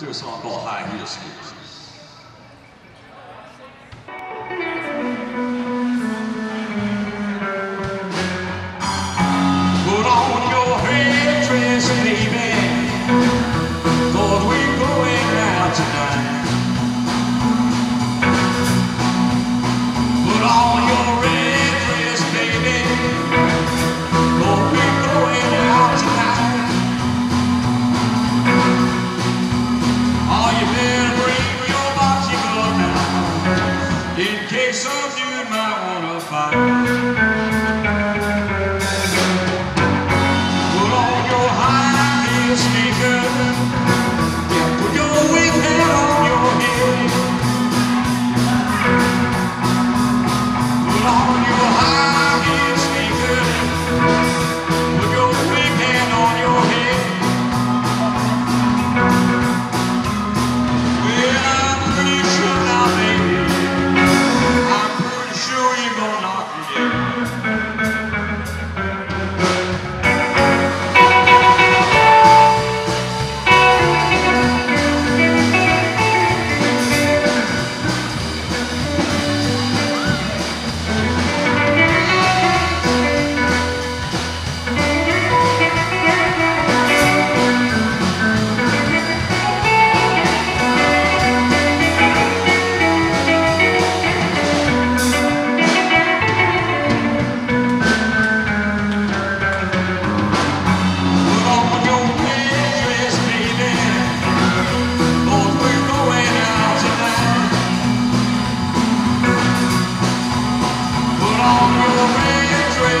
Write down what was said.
Let's do a song called High Heel Scooters. tonight. fire. Put on your high-end sneakers.